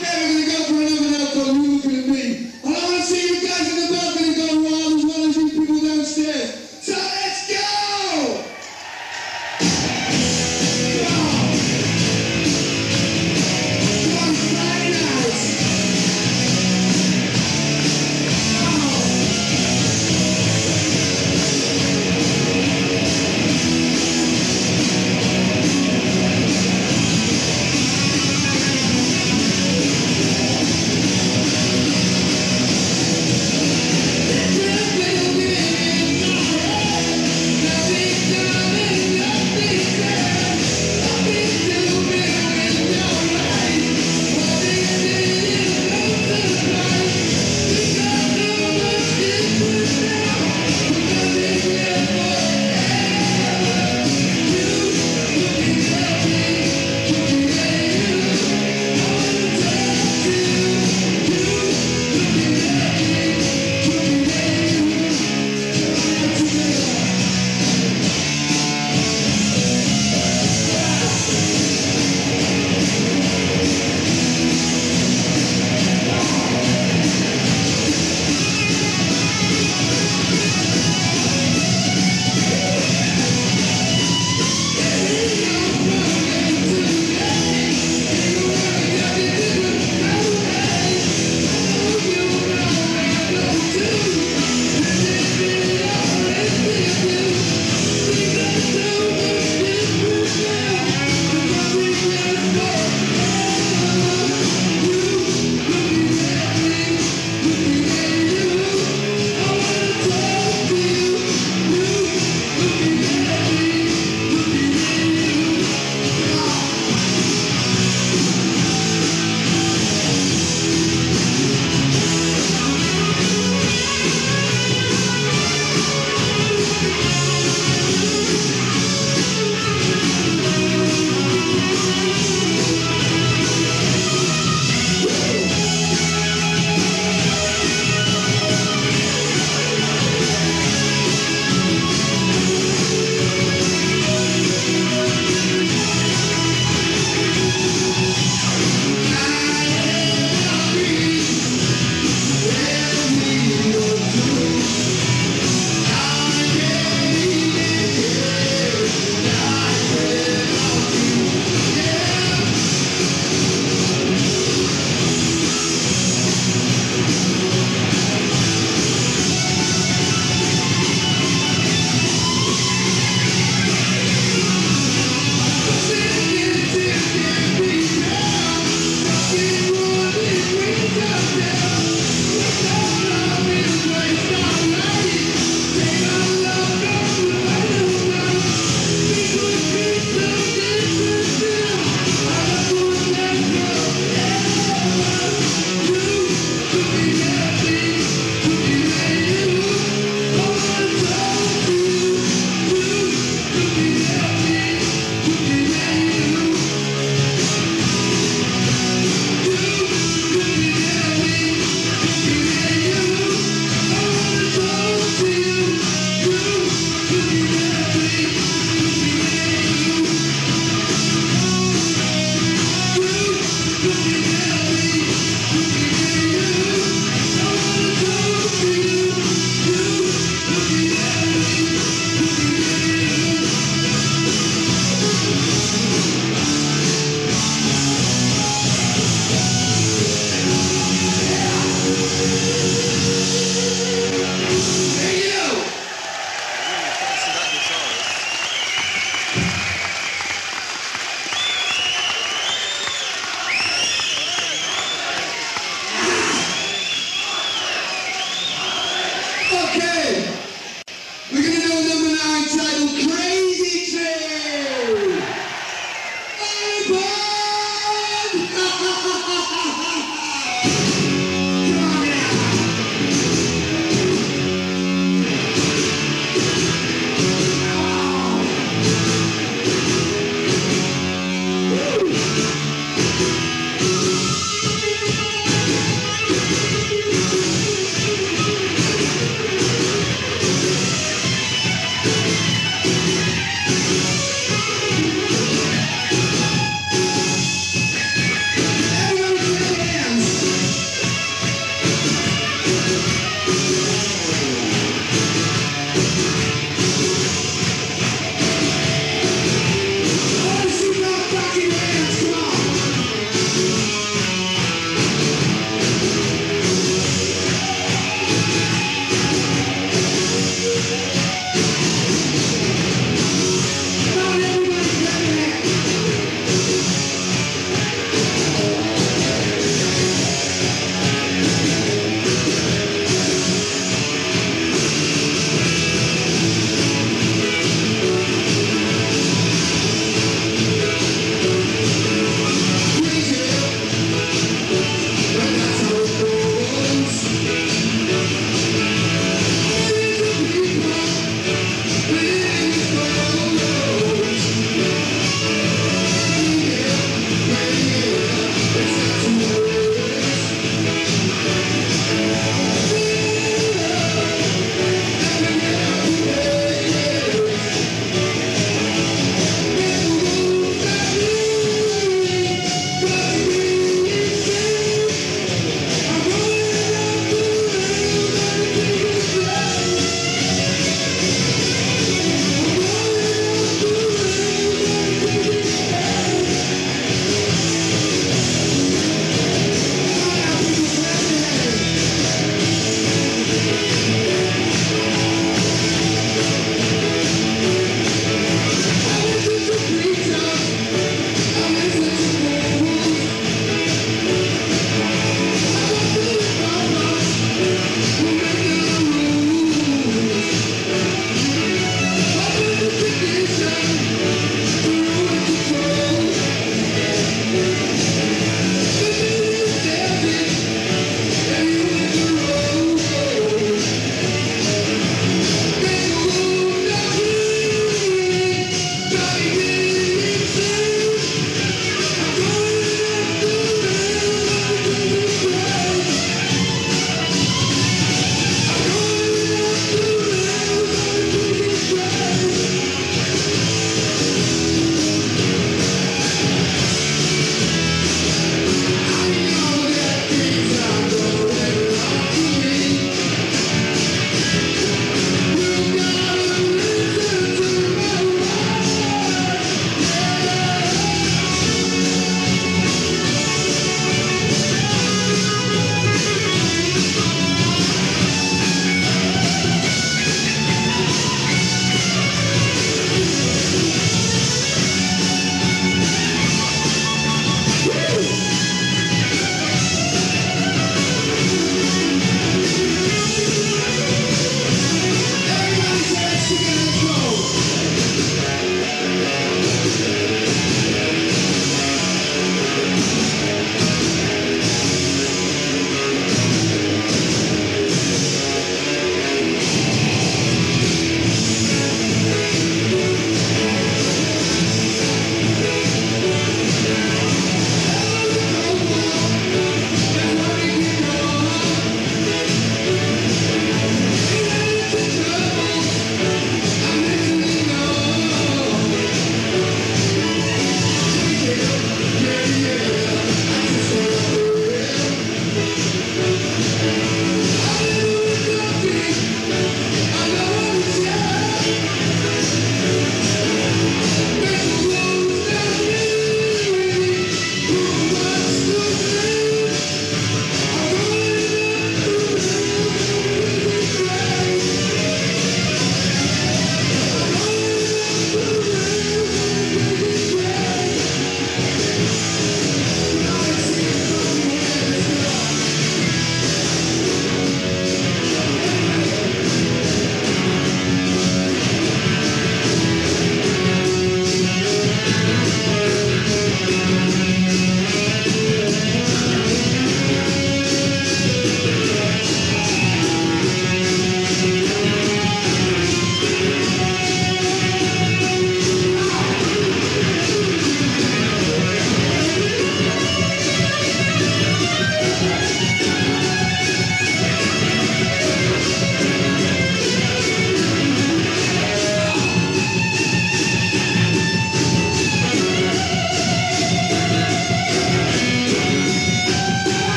Yeah.